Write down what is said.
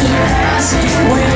just a passing